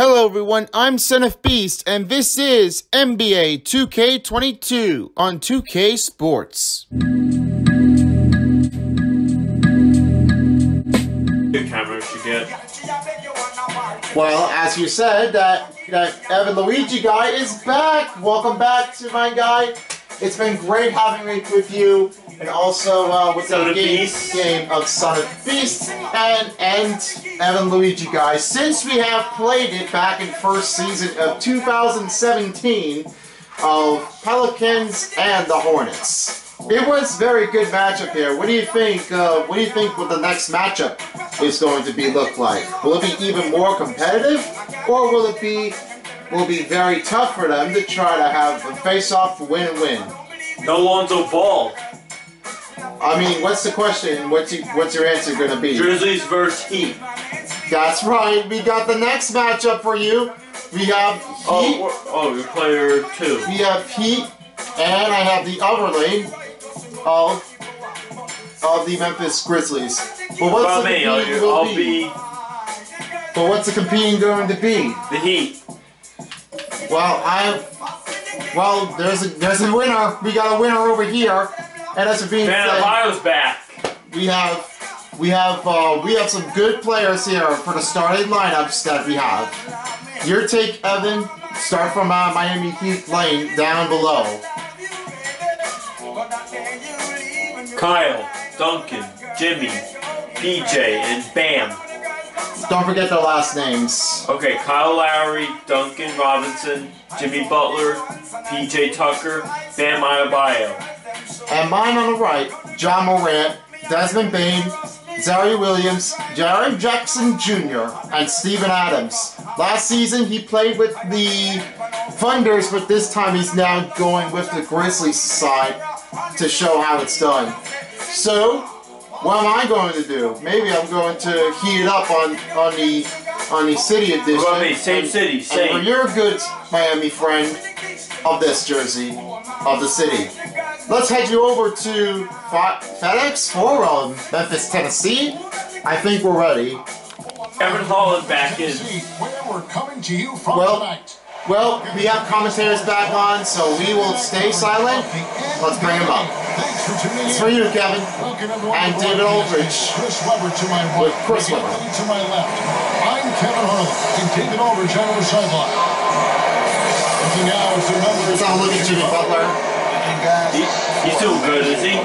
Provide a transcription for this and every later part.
Hello everyone, I'm Son of Beast, and this is NBA 2K22 on 2K Sports. Good camera should get. Well, as you said, that, that Evan Luigi guy is back. Welcome back to my guy. It's been great having me with you, and also uh, with Son the game, game of Son of Beast and and Evan Luigi guys. Since we have played it back in first season of 2017 of Pelicans and the Hornets. It was very good matchup here. What do you think? Uh, what do you think? What the next matchup is going to be look like? Will it be even more competitive, or will it be will be very tough for them to try to have a face-off win-win? No Lonzo Ball. I mean, what's the question? What's you, what's your answer going to be? Grizzlies versus Heat. That's right. We got the next matchup for you. We have oh, Heat. Oh, oh, you're player two. We have Heat, and I have the overlay of of the Memphis Grizzlies. But what's the me, I'll, I'll be? be But what's the competing going to be? the Heat. Well, I. Well, there's a there's a winner. We got a winner over here, and that's being Van said. Adebayo's back. We have we have uh, we have some good players here for the starting lineups that we have. Your take, Evan. Start from uh, Miami Heat lane down below. Kyle, Duncan, Jimmy, PJ, and Bam. Don't forget their last names. Okay, Kyle Lowry, Duncan Robinson, Jimmy Butler, PJ Tucker, Bam Adebayo. And mine on the right, John Morant, Desmond Bane, Ziaire Williams, Jaren Jackson Jr., and Steven Adams. Last season he played with the Thunders, but this time he's now going with the Grizzlies side to show how it's done. So, what am I going to do? Maybe I'm going to heat it up on on the on the city edition. What about me? Same And- city, And same. for your good Miami friend of this jersey of the city. Let's head you over to Fa- FedEx Forum, Memphis, Tennessee. I think we're ready. Kevin Holland back in. Where we're coming to you from Well- tonight. Well, we have commentators back on, so we will stay silent. Let's bring him up. Thanks for tuning in. It's for you, Kevin. And David. Aldridge. Chris Webber to my right. Chris Webber. To my left. I'm Kevin Harlan. And David Aldridge on the sideline. Looking now at the numbers. Let's have a look at Jimmy Butler. He, he's doing good, is he?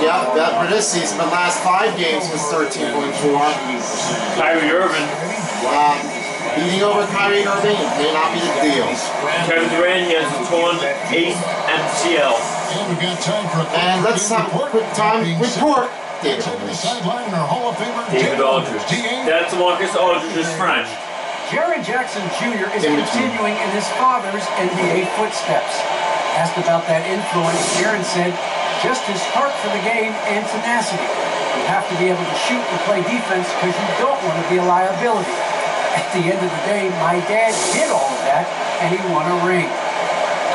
Yeah, that for this season, the last five games was 13.4. Kyrie Irving, Um, beating over Kyrie Irving may not be the deal. Kevin Durant, he has a torn eighth MCL. And we've got time for a quick And let's game have a quick time report. David Aldridge. sideline and our Hall of Famer David Aldridge. That's Marcus Aldridge's friend. Jaren Jackson Jr. is In continuing in his father's NBA footsteps. Asked about that influence, Jaren said, just his heart for the game and tenacity. You have to be able to shoot and play defense because you don't want to be a liability. At the end of the day, my dad did all of that and he won a ring.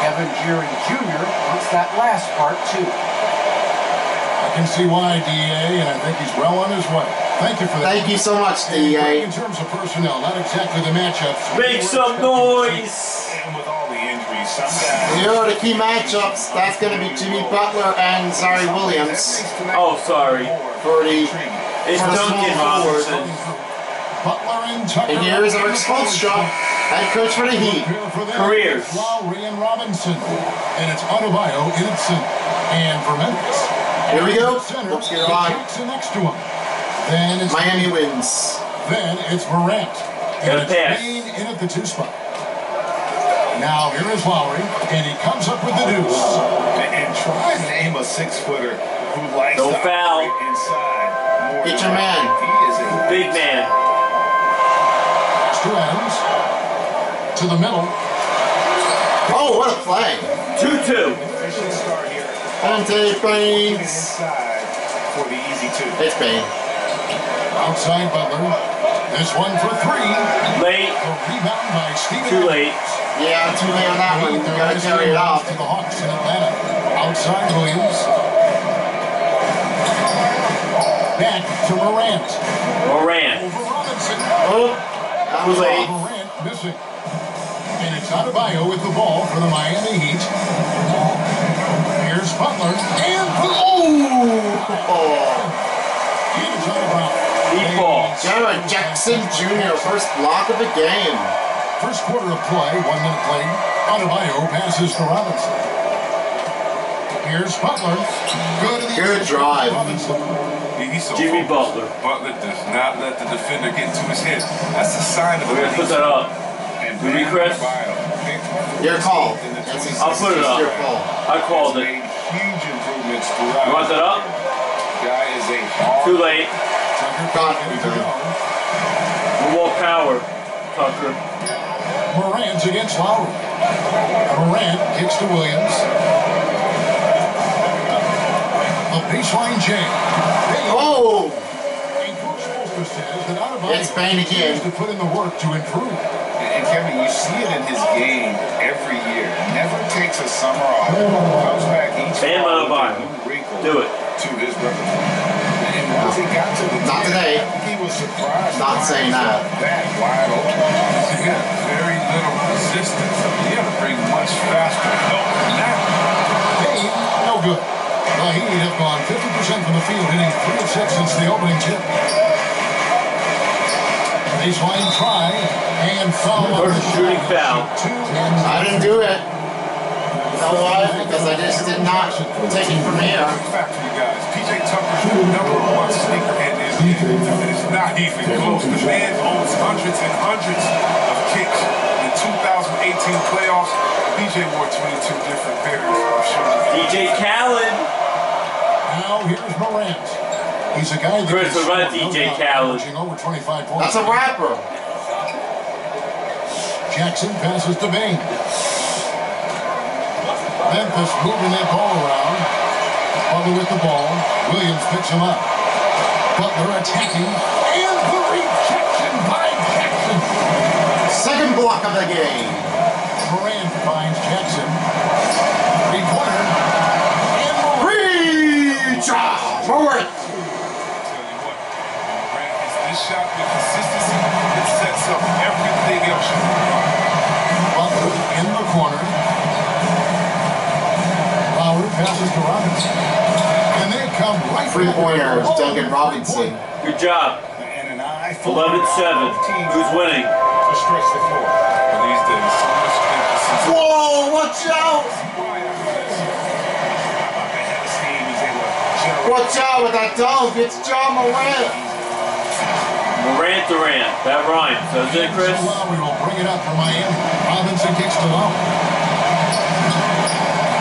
Kevin Jaren Jr. wants that last part too. I can see why, DA, and I think he's well on his way. Thank you for that. Thank you so much, And DA. In terms of personnel, not exactly the matchups. Make some noise! And with all the injuries, some guys. Here are the key matchups. That's going to be Jimmy Butler and Ziaire Williams Oh, sorry. for the. It's For the Duncan small forward. Robinson. Butler and Tucker. And here is Erik Spoelstra, head coach for the Heat. Prepare Careers. Lowry and Robinson. And it's Adebayo, Innocent, and for Memphis. Here we go. Center, Let's get it on. Jackson next to him. Then it's Miami wins. Then it's Morant. Got And a it's pass. Bane in at the two spot. Now here is Lowry, and he comes up with the deuce. And try to aim a six footer who likes No to foul. inside more Get your man. He is a Big man. To Adams. To the middle. Oh, what a play. 2-2. efficient start here. Dante Baines. inside for the easy two. It's Bane. Outside Butler. This one for three. Late. A rebound by Steven. Too late. Yeah, too late on that one. You gotta carry it off. To the Hawks in Atlanta. Outside Williams. Back to Morant. Morant. Over Robinson. Oh, that was Too late. late. Morant missing. And it's Adebayo with the ball for the Miami Heat. Here's Butler. And oh! Oh, He's out. Deep ball. Jared Jackson Jr. First block of the game. First quarter of play, one minute played. Adebayo passes to Robinson. Here's Butler. Good, Good drive. Robinson. He- He's so Jimmy focused. Butler. Butler does not let the defender get to his head. That's a sign of We're gonna put that up. And Did we, Bam Chris? Adebayo, Your call. in the It's, 26 I'll put it up. your call. I called has it. made huge improvements You want that up? Guy is a Too late. Tucker Got ready it. to go. One more power, Tucker. Morant's against Lowry. Morant kicks to Williams. Oh! A baseline jam. Bane. Oh! And Coach Spoelstra says that Adebayo It's Bane again. to put in the work to improve. And Kevin, you see it in his game every year. Never takes a summer off. Comes back each Bam fall with a Adebayo. Do it. to his repertoire. And once he got to the Not 10, today. he was surprised. Not saying find that. wide open. He got very little resistance. You got to bring much faster help than that. Bane, no good. The Heat have gone 50% from the field, hitting 3 of 6 since the opening tip. Baseline try and foul. on First the shooting foul. I didn't do it. You know why? Because I just did not take it from here. Fact for you guys, PJ Tucker's the number one sneakerhead in the And it's not even close. The man owns hundreds and hundreds of kicks. In the 2018 playoffs, DJ wore 22 different pairs of shoes. DJ Khaled. Now here's Morant. He's a guy that Chris, can about score, no DJ doubt, Khaled? over 25 points. That's a rapper. Jackson passes to Bane. Memphis moving that ball around. Butler with the ball. Williams picks him up. Butler attacking. And the block of the game. Moran finds Jackson. Three-pointer. And Moran. Reach! Forward! Tell you what, Morant hits this shot with consistency. It sets up everything else you. Butler in the corner. Lowry passes to Robinson. And they come right Three back. pointers, Oh, Duncan Robinson. Good job. And an eye for 11-7. Who's winning? To stretch the floor. But these days, so much emphasis Whoa, watch out! Watch out with that dog. It's John Morant. Morant Durant. That rhymes, doesn't it, Chris? Lowry will bring it up for Miami. Robinson kicks to Lowry.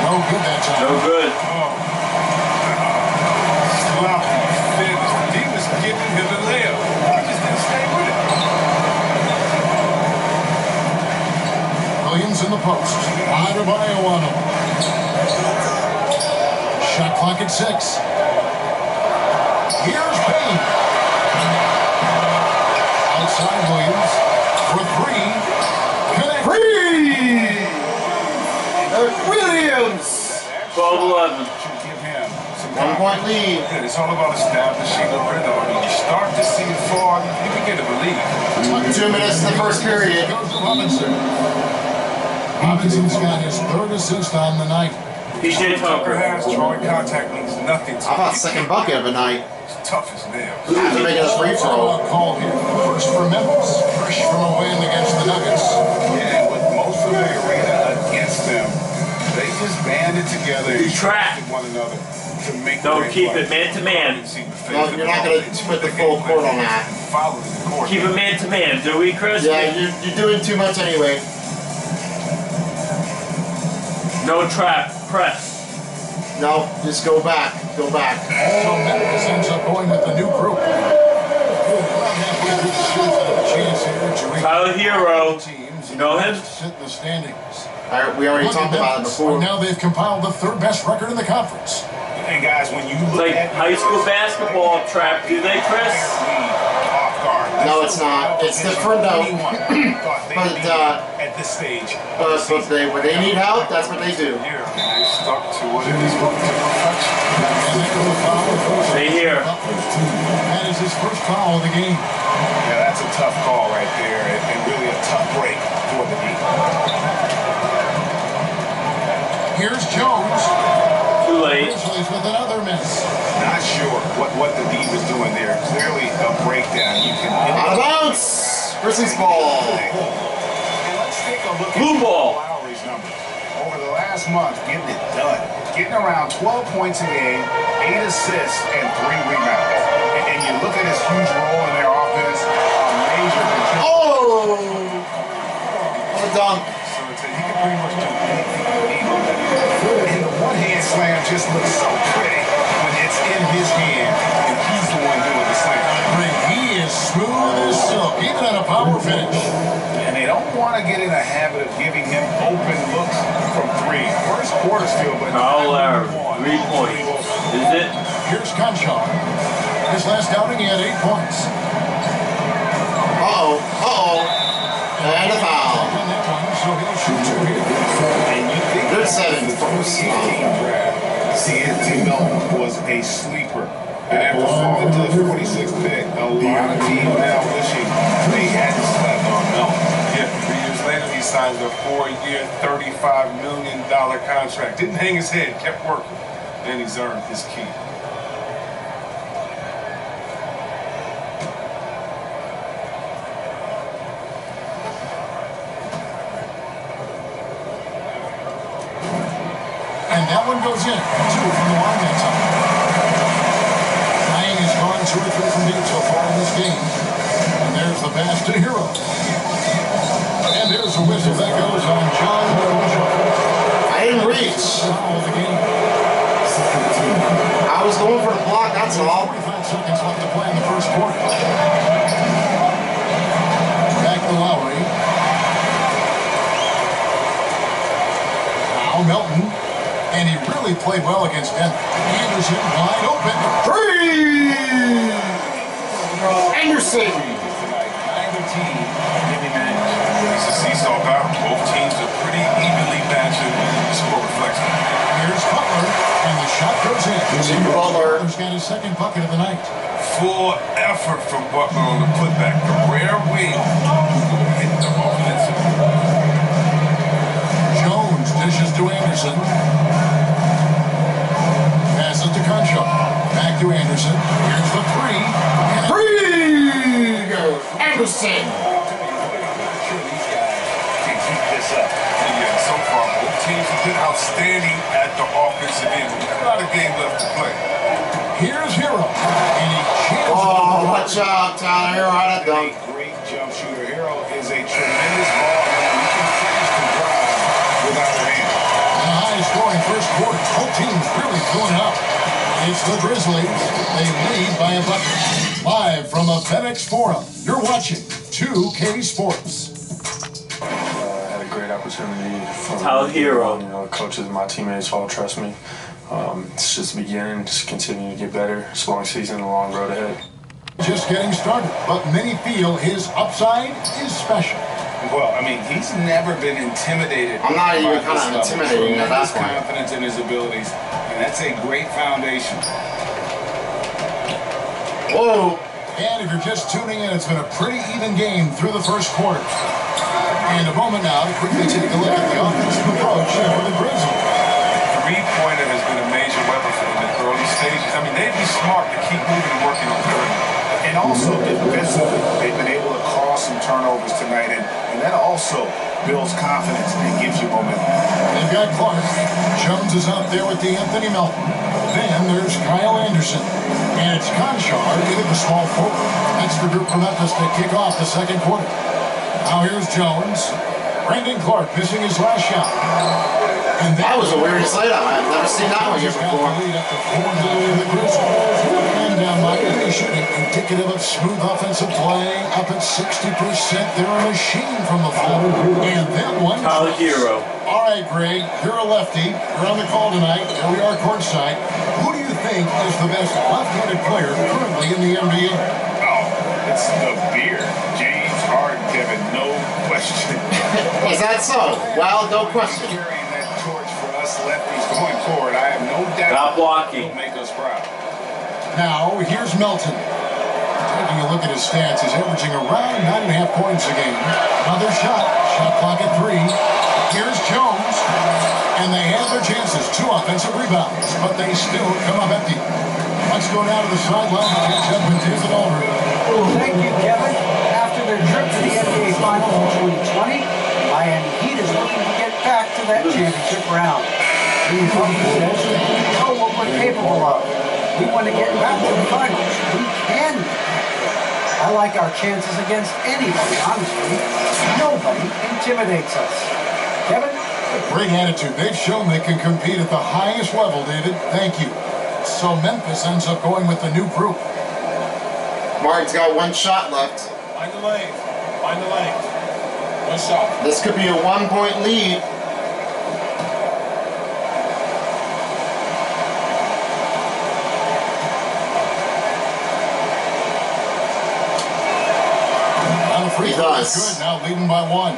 No good that time. No good. Sloppy finish. He was giving him the layup. He just didn't stay with it. Williams in the post. Adebayo on him. Shot clock at six. Here's Payne. Outside Williams for three. Connect. Free! Eric uh, Williams! 12-11. Should give him some One point lead. Yeah, It's all about establishing a rhythm. I mean, you start to see it fall, you begin to believe. Two minutes in the first period. Robinson. Robinson's got his third assist on the night. PJ Tucker Tucker. has drawing contact means nothing to How about him. second bucket of the night? He's tough as nails. After making a free throw. Call here. First for Memphis. Fresh from a win against the Nuggets. Yeah, and with most of the arena against them, they just banded together and trapped one another to make Don't keep play. it man to man. No, you're not gonna put the full court on that. Follow the court. Keep it man to man, do we, Chris? Yeah, you're, you're doing too much anyway. No trap. Press. No, just go back. Go back. So Memphis ends up going with the new group. Around halfway through the season, a chance here to reach Tyler Herro. teams. You know him? Sit in the standings. I, we already Look at talked about it before. Right now they've compiled the third best record in the conference. And guys, when you look like at high school basketball trap, do they, Chris? No, it's not. It's different though. but uh, at this stage, but what they when they need help, that's what they do. Stay here. That is his first foul of the game. Yeah, that's a tough call right there, and really a tough break for the D. Here's Jones. Too late. Grizzlies with another miss. Not sure what, what the D was doing there. Clearly a breakdown. You can Out of bounds. Grizzlies ball. And let's take a look Blue at ball. Lowry's numbers. Over the last month, getting it done. Getting around 12 points a game, 8 assists, and 3 rebounds. And, and you look at his huge role in their offense, a major contributor. Oh! What a dunk. So it's a, he can pretty much do anything you need on that. And the one-hand slam just looks so pretty when it's in his hand and he's the one doing the slam. Greg, he is smooth as silk, even at a power finish. And they don't want to get in a habit of giving him open looks from three. First quarter still, but Kyle Lowry, three points. Is it? Here's Konchar. His last outing, he had eight points. Uh-oh. Uh-oh. And a foul. Seven. the 2018 draft, see Anthony Melton was a sleeper. And after falling to the 46th pick, a lot of teams now wishing they hadn't slept on Melton. Yeah, three years later, he signed a four-year, $35 million contract. Didn't hang his head, kept working. And he's earned his key. And that one goes in. Two from the line that time. Lang has gone two or three from deep so far in this game. And there's the pass to Herro. And there's a whistle that goes on John Konchar. I didn't reach. The game. I was going for the block, that's all. 45 seconds left to play in the first quarter. Back to Lowry. Now Melton. And he really played well against Denver. Anderson wide open. Three! Anderson! Tonight, neither team giving It's a seesaw battle. Both teams are pretty evenly matching. The score reflects that. Here's Butler. And the shot goes in. Jimmy Butler. Butler's got his second bucket of the night. Full effort from Butler on the putback. The rare way hit the offensive. Jones dishes to Anderson. Passes to Konchar. Back to Anderson. Here's the three. And Three! Goes Anderson! sure these guys can keep this up. Yeah, so far, both teams have been outstanding at the offensive end. We've got a lot of game left to play. Here's Herro. And he Oh, watch out, Tyler. Herro had a A dunk. great jump shooter. Herro is a tremendous ball handler. He can finish the drive without a hand. And a high scoring first quarter. Both teams really filling up. It's the Grizzlies. They lead by a bucket. Live from the FedEx Forum. You're watching 2K Sports. uh, had a great opportunity from Tyler Herro. You know, coaches, my teammates all trust me. Um, it's just the beginning. Just continue to get better. It's a long season, a long road ahead. Just getting started, but many feel his upside is special. Well, I mean, he's never been intimidated. I'm not even by kinda this level. intimidating at that Tremendous point. confidence in his abilities, and that's a great foundation. Whoa! And if you're just tuning in, it's been a pretty even game through the first quarter. And a moment now to quickly take a look at the offensive approach for the Grizzlies. Three-pointer has been a major weapon for them in the early stages. I mean, they'd be smart to keep moving and working on third. And also defensively, they've been able to cause some turnovers tonight, and, and that also builds confidence and gives you momentum. They've got Clarke. Jones is out there with the Anthony Melton. Then there's Kyle Anderson. And it's Konchar into the small forward. That's the group from Memphis to kick off the second quarter. Now here's Jones. Brandon Clarke missing his last shot. And That was the weirdest layup. I've never seen that one here Just before. The lead up to four now in the Grizzlies. And uh, Miami shooting indicative of smooth offensive play. Up at 60%. They're a machine from the floor. And that one. Tyler Herro. All right, Greg, you're a lefty. You're on the call tonight. Here we are courtside. Who do you think is the best left-handed player currently in the NBA? Oh, it's the beer. James Harden, Kevin, no question. Is that so? Well, no question. Carrying that torch for us lefties going forward, I have no doubt Not blocking. he'll make us proud. Now, here's Melton. Taking a look at his stats, he's averaging around nine and a half points a game. Another shot. Shot clock at three. Here's Jones. And they have their chances. Two offensive rebounds, but they still come up empty. Let's go down to the sideline and catch up with Aldridge. Thank you, Kevin. After their trip to the NBA Finals in 2020, Miami Heat is looking to get back to that championship round. We know what we're capable of. We want to get back to the finals. We can. I like our chances against anybody, honestly. Nobody intimidates us. Kevin? Great attitude. They've shown they can compete at the highest level, David. Thank you. So Memphis ends up going with the new group. Martin's got one shot left. Find the lane. Find the lane. One shot. This could be a one point lead. On the free He throw is does. good. Now leading by one.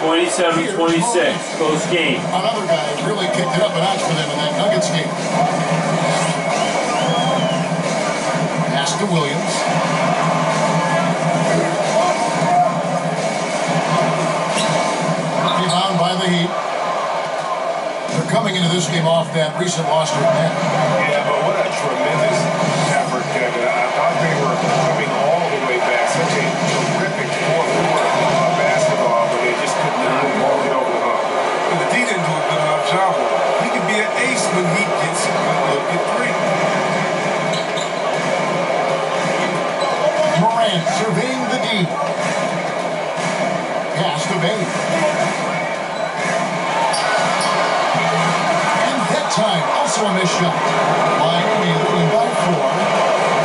27-26. Close game. Another guy really kicked it up a notch for them in that Nuggets game. Pass to Williams. Rebound by the Heat. They're coming into this game off that recent loss to Atlanta. Yeah, but what a tremendous effort, Kevin. I thought they were coming all the way back. Such a terrific fourth quarter of basketball, but they just could not get over the hump. And the D didn't do a good enough job. with it. He could be an ace when he gets a good look at three. Morant surveying the Pass to Bay. And that time, also a missed shot. Miami leading by four.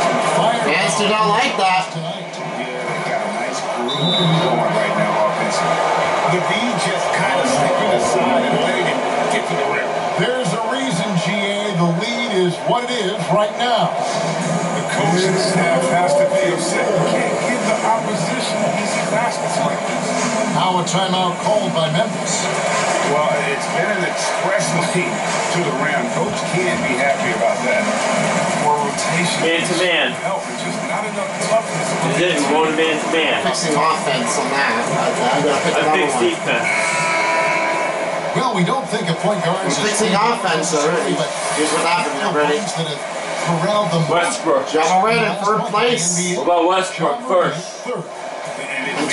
Some fire Fans do not like that. tonight. Yeah, they got a nice groove going right now offensively. The V just kind of stepping aside and letting him get to the rim. There's a reason, GA. The lead is what it is right now. The coaching staff has to be upset. You can't give the opposition easy baskets like this. Now a timeout called by Memphis. Well, it's been an expressly to the rim. Coach can't be happy about that. More rotation. Man to man. Help. It's just not enough toughness. Is it? We're going man to man. Fixing offense on that. I, I gotta pick I another one. defense. Well, we don't think a point guard is We're fixing offense already. but Here's what happened already. ones corralled them. Westbrook. John Moran in third place. What about Westbrook first? Third.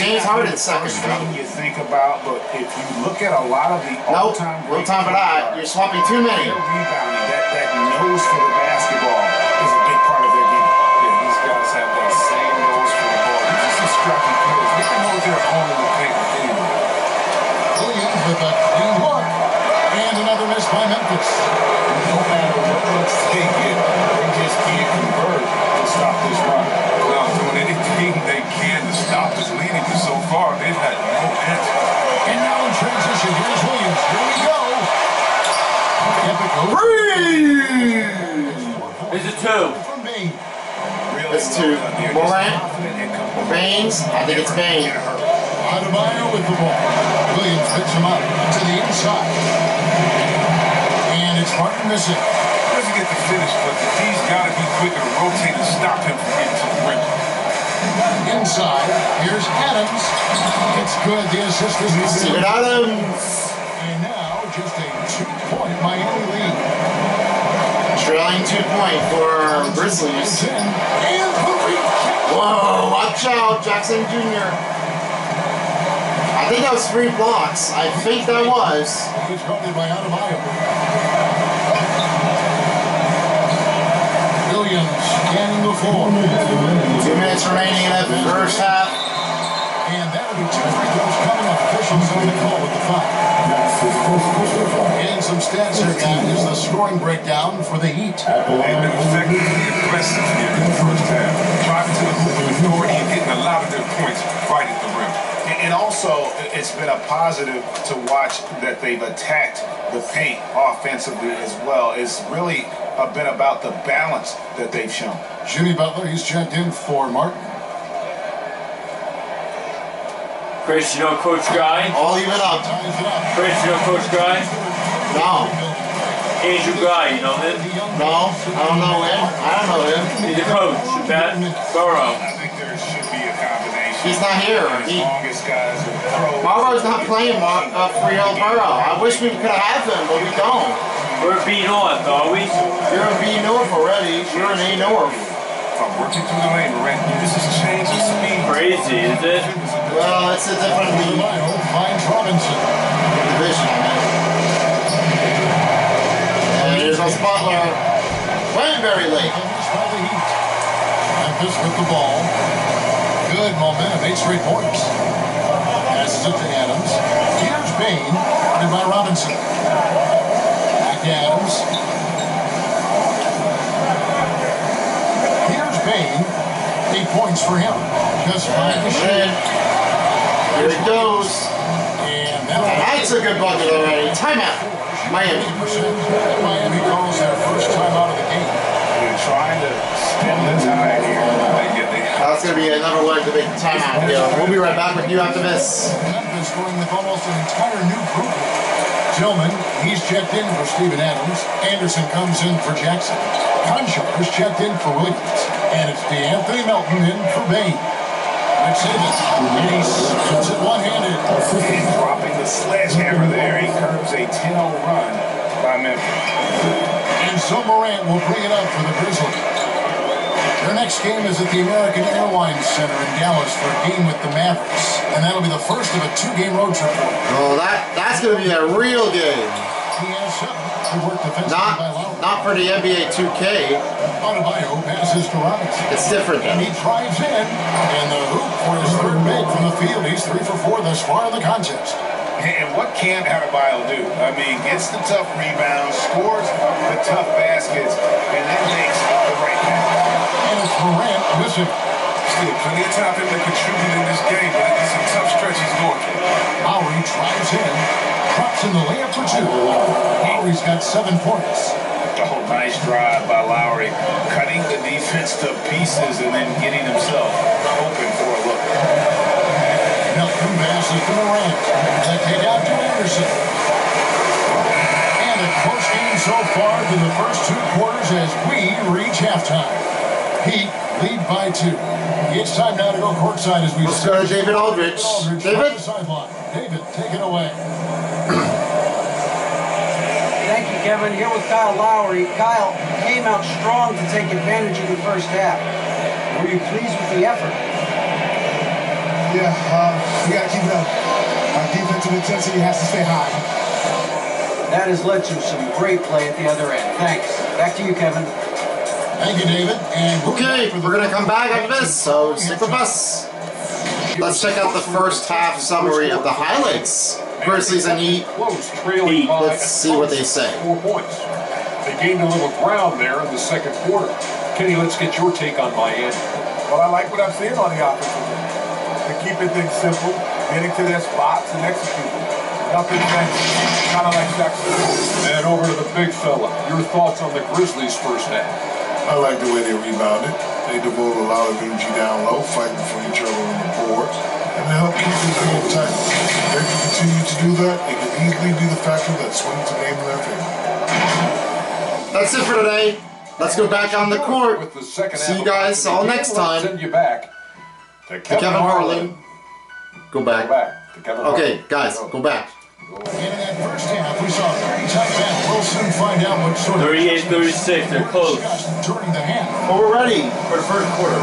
And James Harden second, First thing you think about, but if you look at a lot of the Nope, all-time no great time for that. You're swapping too many. Rebounding, that, that nose for the basketball is a big part of their game. Yeah, these guys have that same nose for the ball. These are some scrappy players. They can hold their own in the paint with anyone. Williams with a clean look. And another miss by Memphis. No matter what looks they get, to stop us leading, because so far they've had no answer. And now in transition, here's Williams. Here we go. Epic Is it two? from Bane. Really, It's two. they're Morant. confident and complete. Baines? I think it's Bane. Get hurt. Adebayo with the ball. Williams picks him up to the inside. And it's Martin missing. Doesn't get the finish, but the D's got to be quicker to rotate and stop him from Inside, here's Adams. It's good. The assist is good. Adams. And now just a two-point Miami lead. Trailing two point for Grizzlies. Whoa, watch out, Jackson Jr. I think that was three blocks. I think that was. He's guarded by Adebayo. Williams scanning the. Two minutes remaining in the first half. And that'll be two free throws coming up. Officials on the call with the foul. And some stats here, guys. Is the scoring breakdown for the Heat. They've been effectively aggressive here in the first half. Driving to the hoop with authority and getting a lot of their points right at the rim. And and also, it's been a positive to watch that they've attacked the paint offensively as well. It's really uh, been about the balance that they've shown. Jimmy Butler, he's checked in for Martin. Chris, you know Coach Guy? All even up. Ties. Chris, you know Coach Guy? No. Andrew Guy, you know him? No, I don't know him. I don't know him. He's a coach at Burrow. I think there should be a combination. He's not here. As He- long guys are Marlowe's not playing Mar- uh, Friel Burrow. I wish we could have him, but we don't. We're being off, are we? You're in B North already. You're in A North. I'm working through the lane, Morant. This is a change of speed. Crazy, is it? Well, it's a different league Adebayo finds Robinson. division. I mean. And here's us Butler. Went very late. Memphis by the Heat. Memphis with the ball. Good momentum, eight straight points. Passes it to Adams. Here's Bane, guarded by Robinson. Back to Adams. Here's Bane. Eight points for him. Just five to shoot. And here it goes. And And that's a good bucket already. Timeout. Miami. Miami calls their first time out of the game. They're trying to stem the tide here. They get they That's going to be another one to make the timeout. Yeah, we'll be right back with you after this. Memphis going with almost an entire new group. Tillman, he's checked in for Steven Adams. Anderson comes in for Jackson. Konchar is checked in for Williams. And it's DeAnthony Melton in for Bane. Let's see this. And he spins it one-handed. Dropping the sledgehammer there, he curbs a 10-0 run by Memphis. And so Morant will bring it up for the Grizzlies. Their next game is at the American Airlines Center in Dallas for a game with the Mavericks. And that'll be the first of a two-game road trip. Oh, that that's going to be a real game. He has seven. He worked defensively Not not for the NBA 2K. Adebayo passes to Robinson. It's different And he drives in. And the hoop for his third make from the field. He's three for four thus far in the contest. And what can Adebayo do? I mean, gets the tough rebounds, scores the tough baskets, and then makes the right pass. And it's Morant missing. Still plenty of time for him to contribute in this game, but it's some tough stretches going for. Lowry drives in. Drops in the layup for two. Lowry's got seven points. Oh, nice drive by Lowry, cutting the defense to pieces and then getting himself open for a look. Melton passes to Morant. They take out to Anderson. And a close game so far through the first two quarters as we reach halftime. Heat lead by two. It's time now to go courtside as we Let's go David Aldridge. Aldridge David? sideline. David, take it away. Thank you, Kevin. Here with Kyle Lowry. Kyle came out strong to take advantage of the first half. Were you pleased with the effort? Yeah, uh, we got to keep it up. Our defensive intensity has to stay high. That has led to some great play at the other end. Thanks. Back to you, Kevin. Thank you, David. And Okay, we're gonna come back after this, so stick with us. Let's check out the first half summary of the highlights. Grizzlies and Heat. Close, trailing Heat. by Let's see what they say. Four points. They gained a little ground there in the second quarter. Kenny, let's get your take on Miami. Well, I like what I'm seeing on the offensive end. They're keeping things simple, getting to their spots and executing. Nothing fancy, kind of like Jackson. And over to the big fella. Your thoughts on the Grizzlies' first half? I like the way they rebounded. They devote a lot of energy down low, fighting for each other on the boards, and they help keep this game tight. If they can continue to do that, it can easily be the factor that swings the game in their favor. That's it for today. Let's go back on the court. With the second See you guys all game, next let's time. Send you back to Kevin, Kevin Harlan. Go Go back. back to Kevin Okay, Harlan. guys, go back. in that first half, we saw a very tight match. We'll soon find out what sort of 38 36, they're close. during the half. Well, we're ready for the first quarter.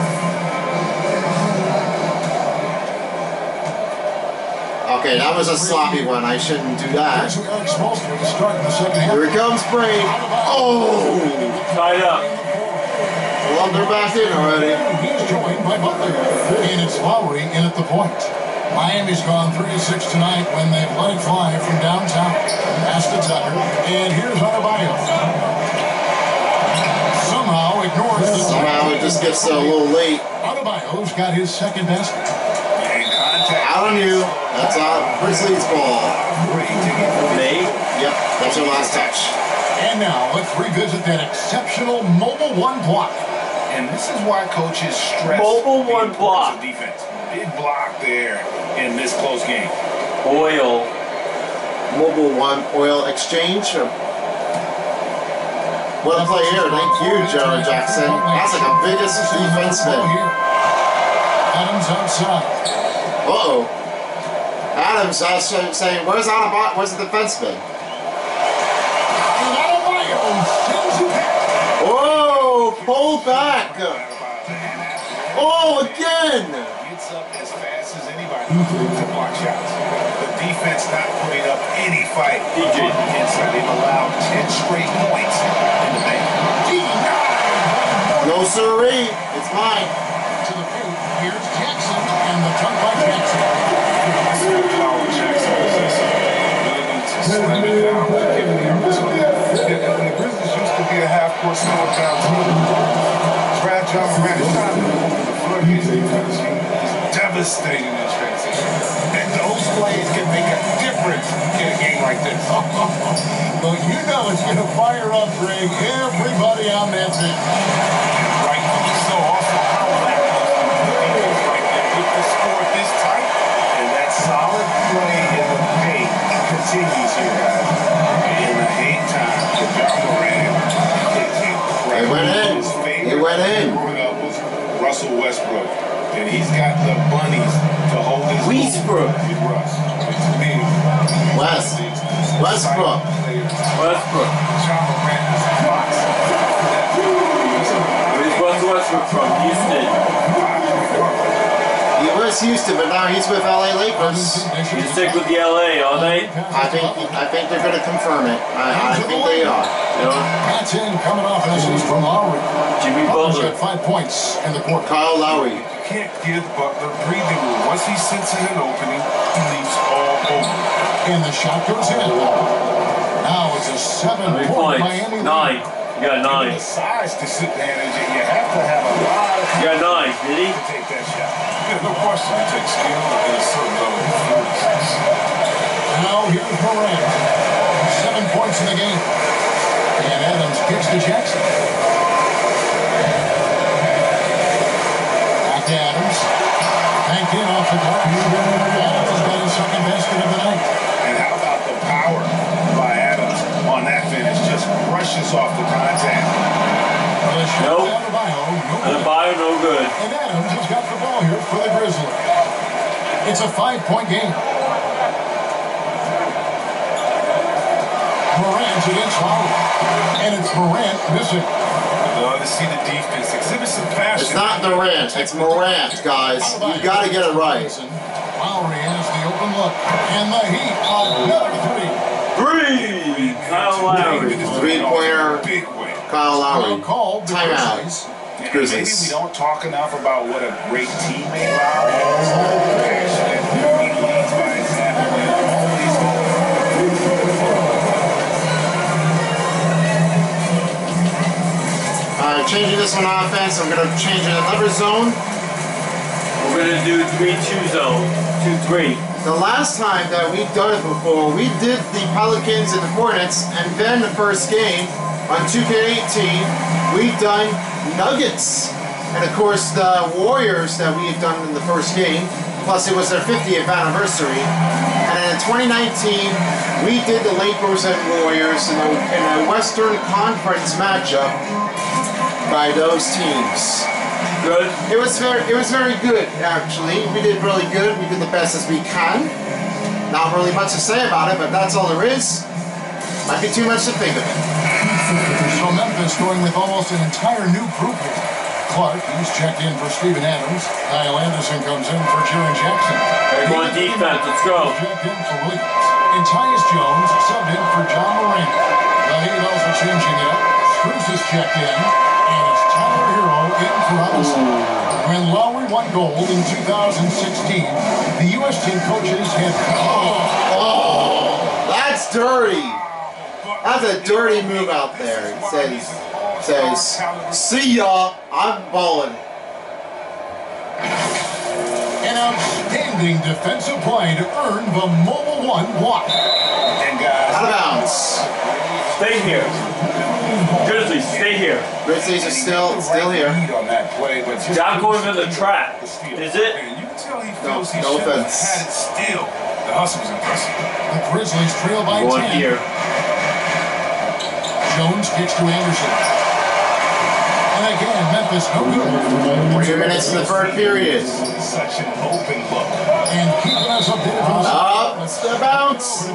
Okay, that was a sloppy one. I shouldn't do that. Here's Erik Spoelstra to start in the second half. Here it comes, Braid. Oh! Tied up. Well, they're back in already. He's joined by Butler. And it's Lowry in at the point. Miami's gone 3 to 6 tonight when they've let it fly from downtown. Pass to Tucker. And here's Adebayo. Somehow ignores the Somehow it just gets a little late. Adebayo's got his second basket. Out on you. That's on Grizzlies ball. Great taking the They Yep, that's your last touch. And now let's revisit that exceptional mobile one block. And this is why coaches stress Mobile one importance block. of defense. Big block there in this close game. oil. Mobil 1 Oil Exchange. What a play here. Thank you, Jared Jackson. That's like a biggest defenseman. Adams outside. Uh-oh. Adams uh, saying, saying, "Where's Adebayo? Where's the defenseman?" Pull back. Oh, again. Gets up as fast as anybody to block shots. The defense not putting up any fight. DJ. Inside, they've allowed 10 straight points in the paint. Denied. No siree. It's mine. To the paint. Here's Jackson and the dunk by Jackson. Power Jackson possession. Ability to slam it a open the floodgates because he's devastating in transition. And those plays can make a difference in a game like this. Well, you know it's going to fire up, Greg. Everybody on that team. Rightfully so. Also, how that right there with the score this tight, and that solid play in the paint continues here, guys. In the hate time, for John It went in. Growing up was Russell Westbrook, and he's got the bunnies to hold his Westbrook. with Russ. To me, West. Westbrook. Westbrook. John Moran is a box. Where's Russell Westbrook from? Houston. He was Houston, but now he's with LA Lakers. You stick with the LA, are they? I think I think they're going to confirm it. I, I think they are. You know, That's in coming off an assist from Lowry. Jimmy Butler's Butler. got five points in the quarter. Kyle Lowry. can't give Butler breathing room. Once he sits in an opening, he leaves all over. And the shot goes in. Now it's a seven-point points? Miami lead. Nine. You got nine. The size to sit there and you have to have a lot of You got nine, did he? to take that shot. There's no question it takes skill and a certain level of foolishness. Now here's. Seven points in the game. And Adams kicks to Jackson. Back to Adams. Banked in off the glass. Adams got his second basket of the night. And how about the power by Adams on that finish? Just brushes off the contact. The shot Nope. Adebayo, no And the good. bio, no good. And Adams has got the ball here for the Grizzlies. It's a five-point game. Morant against Lowry. And it's Morant missing. I'd love to see the defense exhibit some passion. It's not Durant. It's Morant, guys. You got to get it right. Lowry has the open look. And the Heat, another three. Three! Kyle Lowry. Three-pointer. Big way. Kyle Well Lowry. called the Timeout. Grizzlies. Maybe we don't talk enough about what a great teammate Lowry is. Passionate. He leads by example and always Alright, changing this one offense. I'm going to change it another zone. We're gonna do three-two zone. Two-three. The last time that we've done it before, we did the Pelicans and the Hornets, and then the first game on 2K18, we've done Nuggets. And of course, the Warriors that we've done in the first game, plus it was their 50th anniversary. And in 2019, we did the Lakers and Warriors in a, in a Western Conference matchup by those teams. Good. It was very, it was very good actually. We did really good. We did the best as we can. Not really much to say about it, but that's all there is. Might be too much to think of it. So Memphis going with almost an entire new group here. Clarke, he's checked in for Steven Adams. Kyle Anderson comes in for Jaren Jackson. Everyone defense, let's go. Checked in for Williams. And Tyus Jones subbed in for John Moran. The Heat also changing it up. Cruz is checked in. And it's Tyler Herro in for Robinson. When Lowry won gold in 2016, the U.S. team coaches had... Oh, oh that's dirty. That's a dirty move out there. It says, says, see ya, I'm balling. An outstanding defensive play to earn the Mobil 1 block. And guys, Out of bounds. Stay here. Grizzlies, stay here. Grizzlies are still, still here. lead on that play, but just Not going in the trap. Is it? And you can tell he No, feels no offense. had it still. The hustle was impressive. The Grizzlies trail by Going 10. here. Jones kicks to Anderson. And again, Memphis no good. Two minutes in the third period. Such an open look. And keeping us updated from the Up the bounce.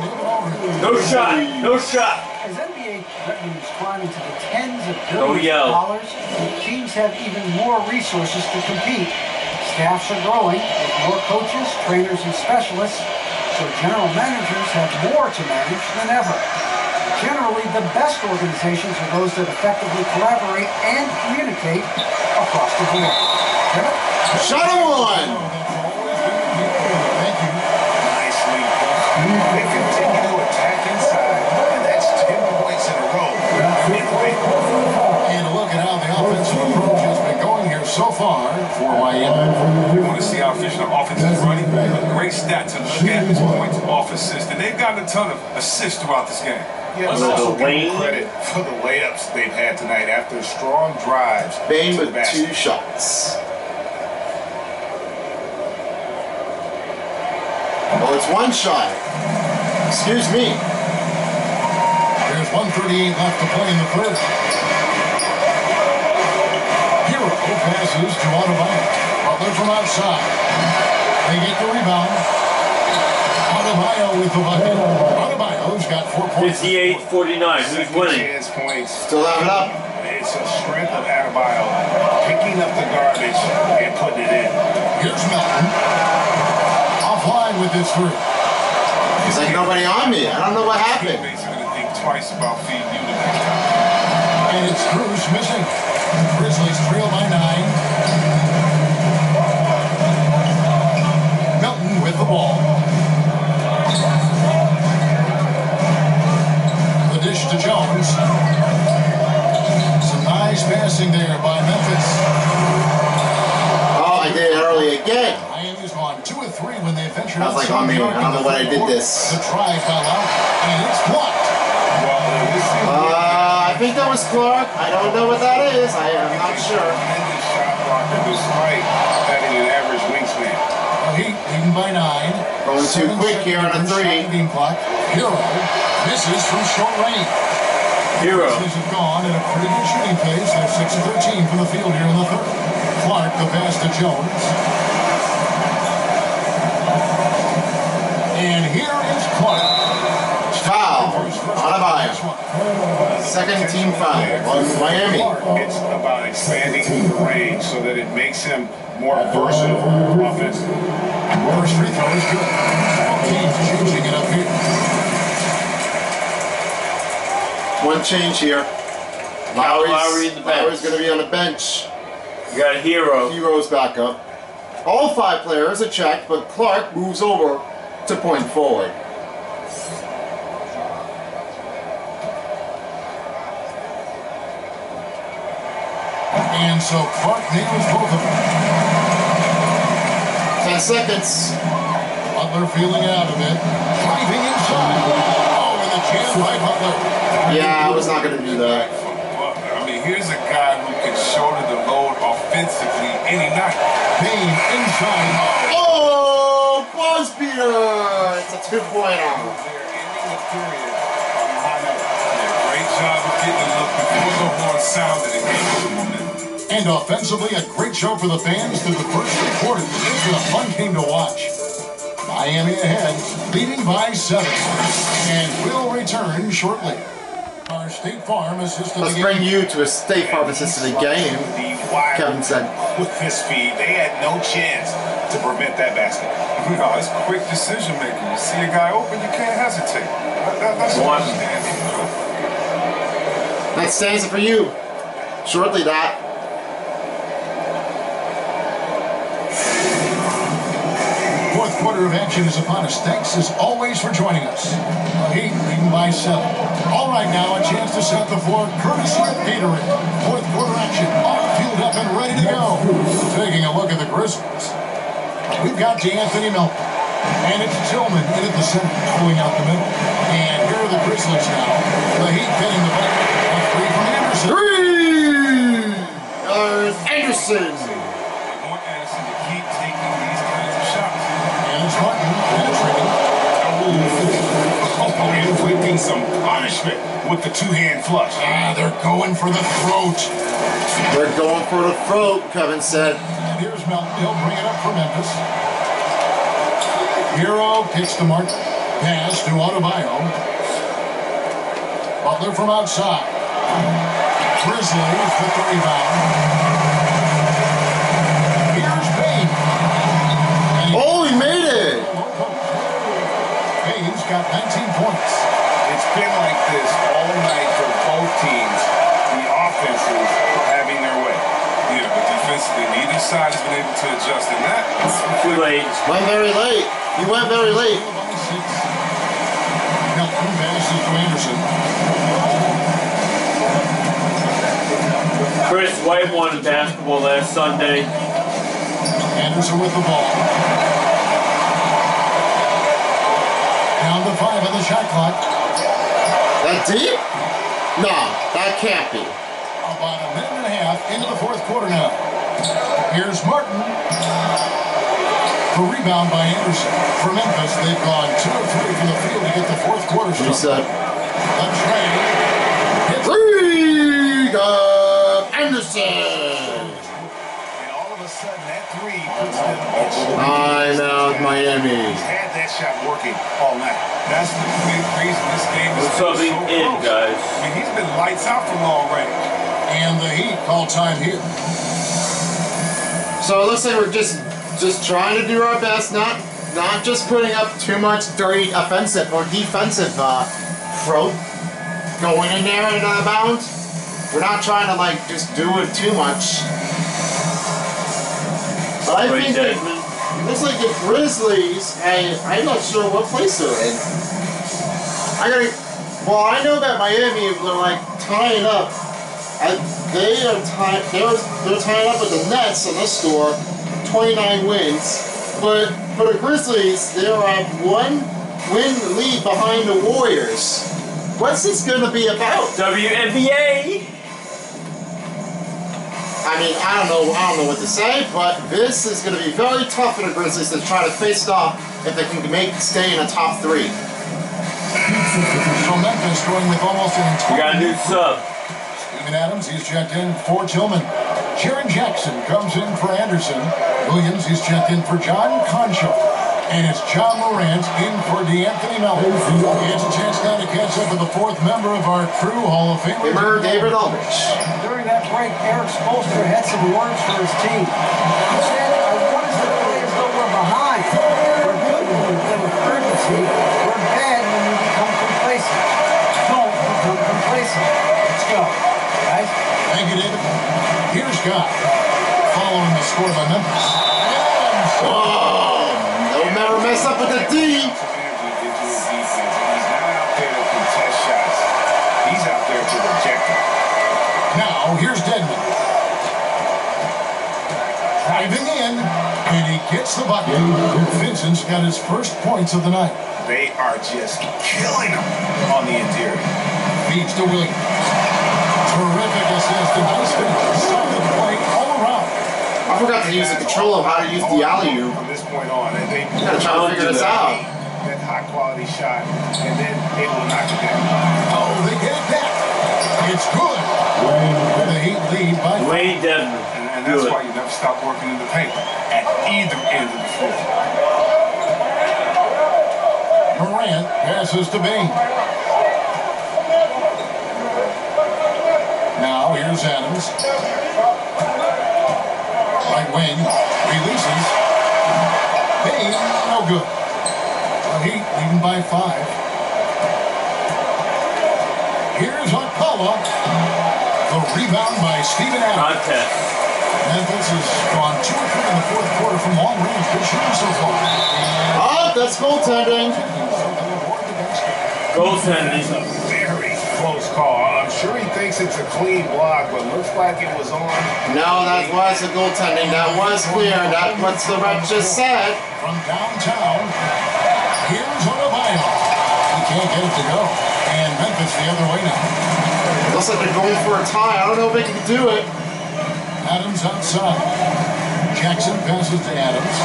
No shot. No shot. As NBA revenues climb into the tens of billions of dollars, teams have even more resources to compete. Staffs are growing with more coaches, trainers, and specialists, so general managers have more to manage than ever. Generally, the best organizations are those that effectively collaborate and communicate across the board. Kevin? Shot him one. Thank you. Nicely done. They continue to attack inside, and that's 10 points in a row. in the paint. And look at how the offensive approach has been going here so far for Miami. You want to see how efficient the offense is running? Great stat to look at points off assists. And they've gotten a ton of assists throughout this game. Yeah, let's Another also give Wayne. them credit for the layups they've had tonight after strong drives. Bane to the with basket. two shots. Well, it's one shot. Excuse me. There's 138 left to play in the third. Herro passes to Adebayo. Butler from outside. They get the rebound. Adebayo with the bucket. Adebayo's got four points. 58 49. Who's winning? chance points. Still have it up. It's a strength of Adebayo picking up the garbage and putting it in. Here's Melton. Offline with this group. There's like nobody on me. I don't know what happened. Teammates are going to think twice about feeding you the next time. And it's Cruz missing. Grizzlies trail by nine. Melton with the ball. To Jones. Some nice passing there by Memphis. Oh, I did it early again. Miami's gone two or three when they ventured I was like, I mean, I don't know why I did this. The try fell out, and it's blocked. Well, Uh, I think that was Clarke. I don't know what that is. I am not sure. tremendous shot blocker despite having an average wingspan. The Heat leading by nine. Going too quick here on a three. clock. Herro misses from short range. Herro. Grizzlies have gone in a pretty good shooting pace. They're 6 of 13 from the field here in the third. Clarke, the pass to Jones. And here is Clarke. Foul. Adebayo. Second team foul on Miami. It's about expanding the range so that it makes him more versatile offensively. First free throw is good. Teams changing it up here. One change here. Lowry's, Lowry in the bench. Lowry's going to be on the bench. You got a Herro. Herro's back up. All five players are checked, but Clarke moves over to point forward. And so Clarke nails both of them. Ten seconds. Butler feeling out of it. Driving inside. Oh, and the jam by Butler. Yeah, I was not going to do that. I mean, here's a guy who can shoulder the load offensively any night. Bane inside. Oh, Buzz beater! It's a two-pointer. They're ending the period a. Great job of getting the look before the horn sounded and gave us some momentum. And offensively, a great show for the fans through the first three quarters. It's been a fun game to watch. Miami ahead, leading by seven. And we'll return shortly. Let's bring you to a State Farm assisted game. The wide Kevin said. with this speed, they had no chance to prevent that basket. No, it's quick decision making. You see a guy open, you can't hesitate. That, that, that's One. understanding. That stands it for you. Shortly that. Fourth quarter of action is upon us. Thanks as always for joining us. The Heat leading by seven. All right, now a chance to set the floor courtesy of Gatorade. Fourth quarter action, all fueled up and ready to go. Taking a look at the Grizzlies. We've got D'Anthony Melton. And it's Tillman in at the center, pulling out the middle. And here are the Grizzlies now. The Heat getting the ball. A three from Anderson. Three! Anderson. Inflicting some punishment with the two-hand flush. Ah, they're going for the throat. They're going for the throat, Kevin said. And here's. He'll bring it up for Memphis. Herro kicks the mark. Pass to Adebayo. Butler from outside. Grizzlies with the rebound. Bane's got 19 points. It's been like this all night for both teams. The offenses having their way. Yeah, but defensively, neither side has been able to adjust. And that Too late. Went very late. He went very late. By six. Passes to Anderson. Chris White won basketball last Sunday. Anderson with the ball. Down to five on the shot clock. That deep? No, that can't be. About a minute and a half into the fourth quarter now. Here's Martin. The rebound by Anderson. For Memphis, they've gone two or three from the field to get the fourth quarter started. said, A trade. Hits Three! Uh, Anderson! And all of a sudden, that three puts them in know, Miami. He's had that shot working all night. That's the big reason this game is so subbing close. guys. I mean, he's been lights out from long range. And the Heat call time here. So it looks like we're just just trying to do our best, not not just putting up too much dirty offensive or defensive uh, throat going in there and out of bounds. We're not trying to like just do it too much. But I Ray think that- Desmond. it looks like the Grizzlies. I I'm not sure what place they're in. I gotta. Well, I know that Miami they're like tying up. I, they are tying. They're they're tying up with the Nets in this score, 29 wins. But for the Grizzlies, they're at one win lead behind the Warriors. What's this gonna be about? WNBA. I mean, I don't know. I don't know what to say, but this is going to be very tough for the Grizzlies to try to face it off if they can make stay in the top three. So Memphis going with almost an We got a new sub. Steven Adams, he's checked in for Tillman. Jaren Jackson comes in for Anderson. Williams, he's checked in for John Konchar. And it's John Morant in for DeAnthony Melton. He has a chance now to catch up with the fourth member of our crew, Hall of Famer. Remember David Aldridge. During that break, Erik Spoelstra had some words for his team. He said, I want us to play as though we're behind. We're good when we play with urgency. We're bad when we become complacent. Don't become complacent. Let's go. Guys, Thank you, David. Here's Scott. Following the score by Memphis. Oh, don't never mess up with the D. Energy into his defense. And he's out there to contest shots. He's out there to reject them. Now, here's Dedmon. Driving in, and he gets the bucket. Vincent's got his first points of the night. They are just killing him on the interior. Feeds to Williams. Terrific assist and nice finish. Solid play all around. I forgot to use the control of how to use the alley oop. From this point on, and they Gotta try to figure this out. that high quality shot, and then able to knock it down. Oh, they get that. It's good. The Heat lead by Wayne Desmond. And, and that's Good. why you never stop working in the paint at either end of the floor. Morant passes to Bane. Now here's Adams. Right wing releases. Bane, no good. The Heat leading by five. Here's Okpala. The rebound by Steven Adams. Contest. Memphis has gone two or three in the fourth quarter from long range. Good shooting so far. And Oh, that's goaltending. Goaltending. Very close call. I'm sure he thinks it's a clean block, but looks like it was on. No, that was a goaltending. That was clear. That's what the ref just said. from downtown. Here's Adebayo. He can't get it to go. And Memphis the other way now. Looks like they're going for a tie. I don't know if they can do it. Adams outside. Jackson passes to Adams.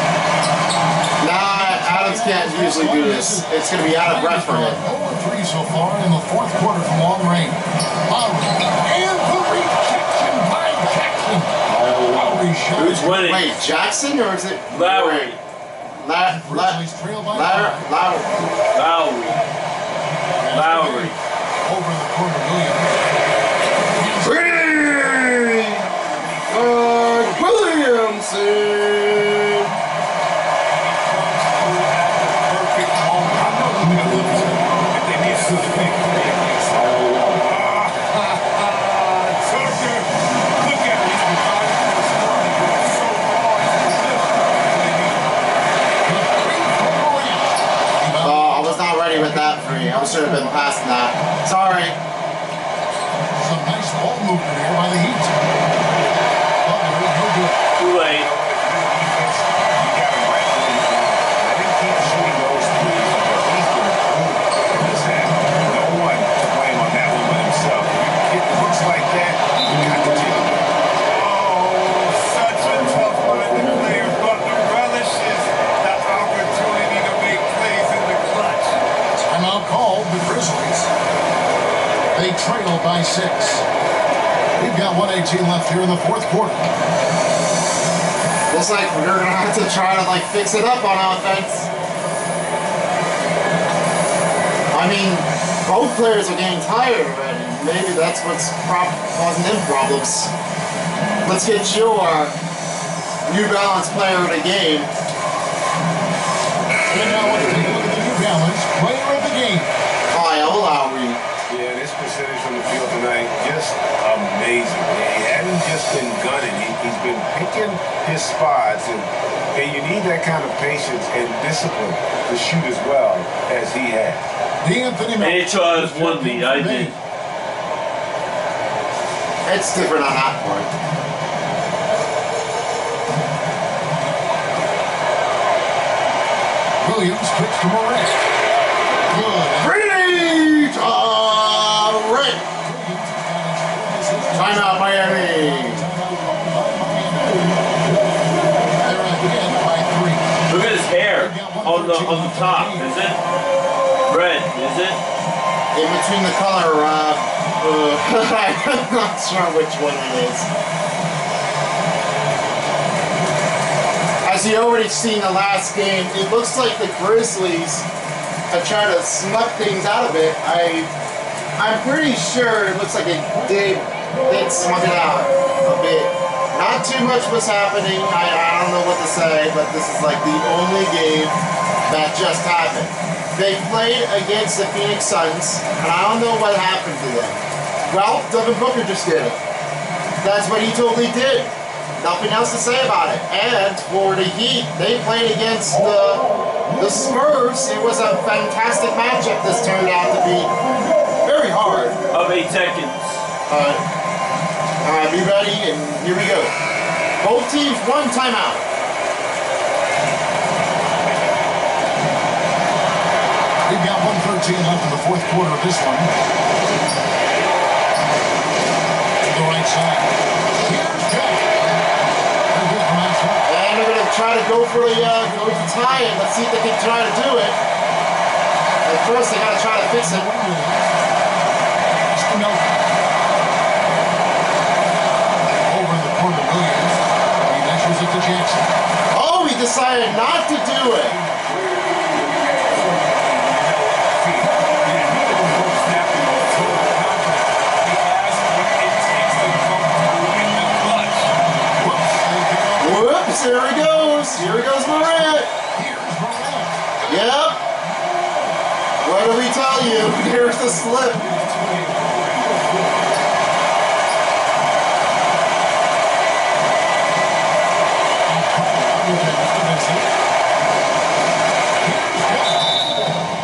Nah, Adams can't usually do this. It's going to be out of breath for him three so far in the fourth quarter from long range. Lowry, and the rejection by Jackson. Lowry shot. Who's winning? Wait, Jackson or is it Lowry? La Lowry. Lowry. Lowry. Lowry. Over the corner, Williams. Have been passing that. Sorry. Some nice ball movement here by the Heat. Butler, no good. Too late. You got him right where you want him. Let him keep shooting those threes, but he's been improved in this half. No one to blame on that one but himself. If you get looks like that, you got to take it. Oh, such a tough minded player. Butler relishes the opportunity to make plays in the clutch. Timeout called the Grizzlies. They trail by six. We've got 118 left here in the fourth quarter. Looks like we're gonna have to try to like fix it up on offense. I mean, both players are getting tired already. Maybe that's what's causing them problems. Let's get your New Balance player of the game. And now let's take a look at the New Balance player of the game. Kyle Lowry. Yeah, this percentage from the field tonight, just amazing. He hasn't just been gunning. He, he's been picking his spots, and, and you need that kind of patience and discipline to shoot as well as he has. D'Anthony Melton. NHL has one lead. I did. It's different on that part. Williams kicks to Morant. Good. Preach! Timeout, Miami. They're ahead by three. Look at his hair on the on the top. Is it red? Is it? In between the color, uh, uh, I'm not sure which one it is. As you already seen the last game, it looks like the Grizzlies have tried to snuck things out of it. I, I'm pretty sure it looks like it did, snuck it out a bit. Not too much was happening. I, I don't know what to say, but this is like the only game that just happened. They played against the Phoenix Suns, and I don't know what happened to them. Well, Devin Booker just did it. That's what he totally did. Nothing else to say about it. And for the Heat, they played against the the Spurs. It was a fantastic matchup. This turned out to be very hard. Of eight seconds. Alright, be ready, and here we go. Both teams, one timeout. We've got 113 left in the fourth quarter of this one. To the right side. Here's Jack. Very good from outside. And they're gonna try to go for the uh, go to tie it. Let's see if they can try to do it. At first, they gotta try to fix it. Mr. Melton. Over in the corner, Williams. He Jackson. Oh, he decided not to do it. Whoops! Here he goes. Here he goes, Morant. Yep. What did we tell you? Here's the slip.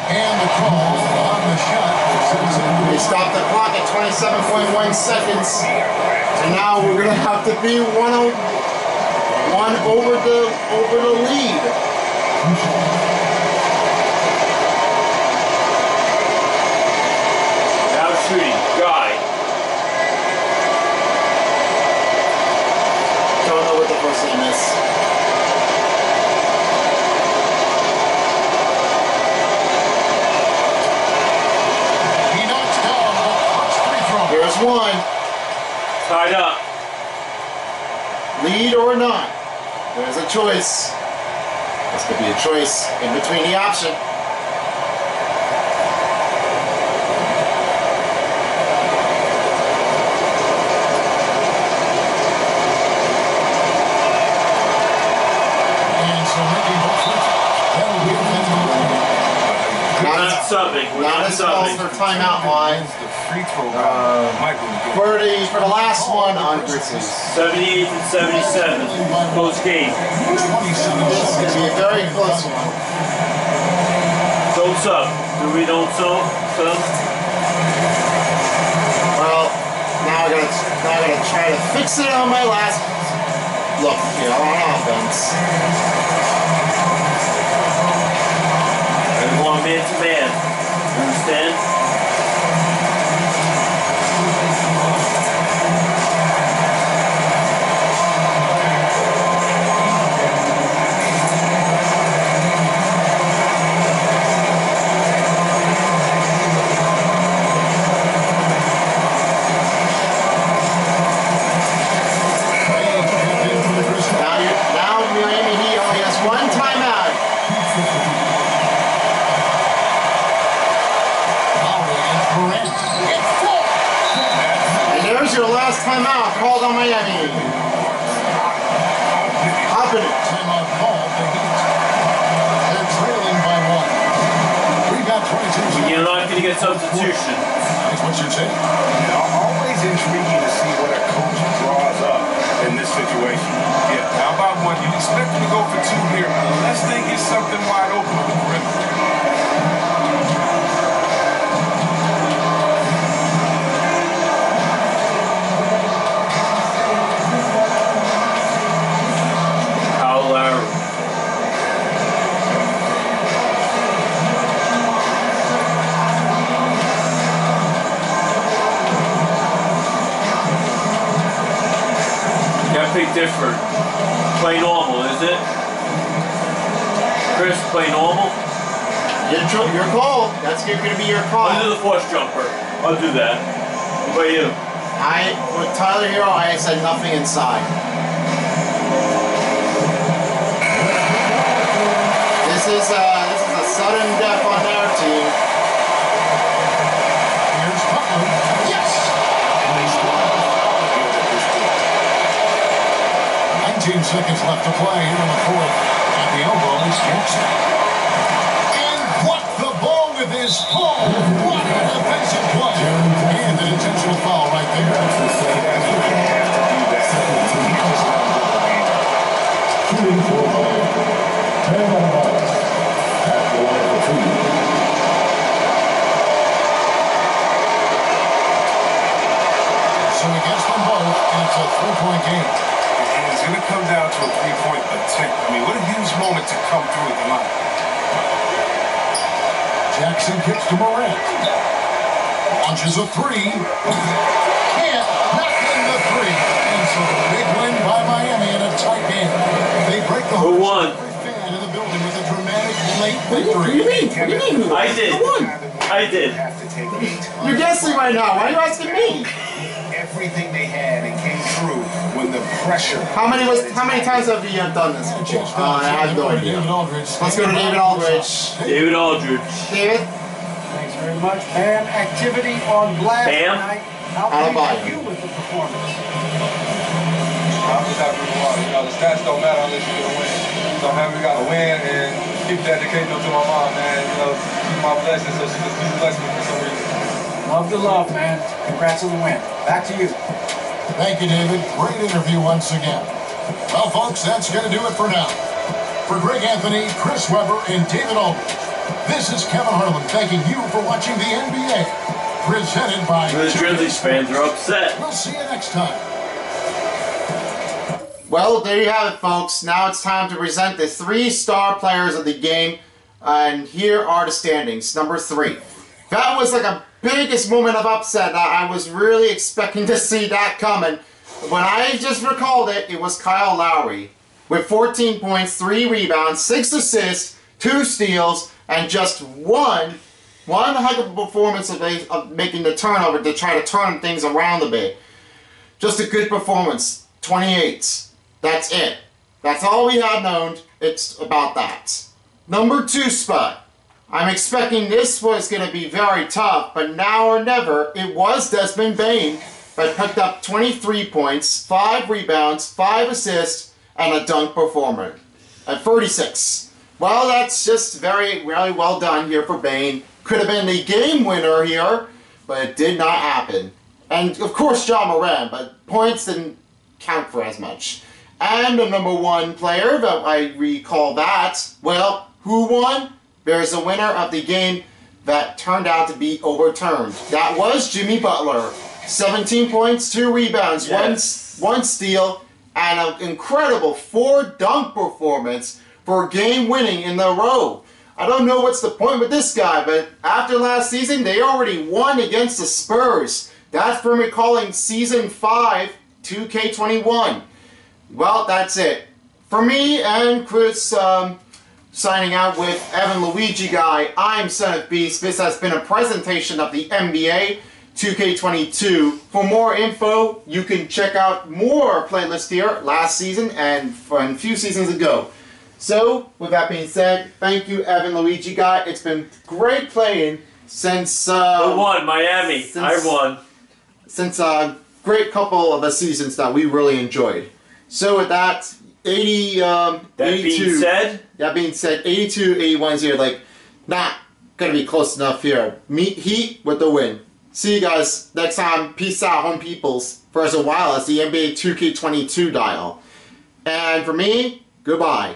And the call on the shot. We stopped the clock at 27.1 seconds. And now we're gonna have to be one, one over the over the lead. Now shooting. Guy. Don't know what the first name is. He knocks down the first free throw. Here's one. Tied up. Lead or not. There's a choice. This could be a choice in between the option. And so making both free throws. That'll be a Not Not as, subbing. Not not as calls subbing. for timeout line. The free throw Uh. Michael, get For the last one on Grizzlies. 78 and 77. Close game. 27 This is gonna be a very close one. Don't sub. Do we don't so? So? Well, now I gotta now I gotta try to fix it on my last look here on offense. And one man to man. What about you? I with Tyler Herro, I said nothing inside. This is uh this is a sudden death on their team. Here's Butler. Yes! Nice one. 19 seconds left to play here in the fourth. At the elbow is Jackson. The his palm. What a defensive play. And an intentional foul right there. So he gets them both, and it's a three-point game. And it's going to come down to a three-point attempt. I mean, what a huge moment to come through at the line. Jackson kicks to Morant. Launches a three. Can't knock in the three. And so a big win by Miami in a tight game. They break the Who hearts won? fan in the building with a dramatic late What do you mean? What do you mean? I did. Who won? I did. Have to take eight. You're guessing right now. Why are you asking me? Everything they had and came through when the pressure. How many was how many times have you done this before? Uh, I have no idea. Let's go to David Aldridge. David Aldridge. David, Thanks very much. Bam, activity on blast Bam. tonight. How Out of pleased you with the performance? I'm just happy we won. You know, the stats don't matter unless you get a win. So I'm happy we got a win and keep dedicating them to my mom, man. You know, keep my blessing so she just keeps blessing me for some reason. Love the love, man. Congrats on the win. Back to you. Thank you, David. Great interview once again. Well, folks, that's going to do it for now. For Greg Anthony, Chris Webber, and David Aldridge, this is Kevin Harlan thanking you for watching the NBA. Presented by. The Grizzlies fans are upset. We'll see you next time. Well, there you have it, folks. Now it's time to present the three star players of the game. And here are the standings. Number three. That was like a biggest moment of upset. I I was really expecting to see that coming. When I just recalled it, it was Kyle Lowry with 14 points, 3 rebounds, 6 assists, 2 steals, and just one, one heck of a performance of, a, of making the turnover to try to turn things around a bit. Just a good performance. 28. That's it. That's all we had known. It's about that. Number two spot. I'm expecting this was going to be very tough, but now or never, it was Desmond Bane that picked up 23 points, 5 rebounds, 5 assists, and a dunk performance at 36. Well, that's just very, really well done here for Bane. Could have been the game winner here, but it did not happen. And of course, John Morant, but points didn't count for as much. And the number one player, that I recall that, well, who won? There's a winner of the game that turned out to be overturned. That was Jimmy Butler. 17 points, 2 rebounds, Yes. one, one steal, and an incredible 4 dunk performance for game winning in the row. I don't know what's the point with this guy, but after last season, they already won against the Spurs. That's from recalling season 5, 2K21. Well, that's it. For me and Chris, um, signing out with Evan Luigi Guy, I'm Son of Beast. This has been a presentation of the NBA 2K22. For more info, you can check out more playlists here last season and a few seasons ago. So, with that being said, thank you, Evan Luigi Guy. It's been great playing since. Uh, Who won? Miami. Since- I won. since a great couple of the seasons that we really enjoyed. So with that, 80, um, That 82, being said, that being said, 82, 81 here, like, not gonna be close enough here. Meet Heat with the win. See you guys next time. Peace out, home peoples. For as a while as the NBA 2K22 dial. And for me, goodbye.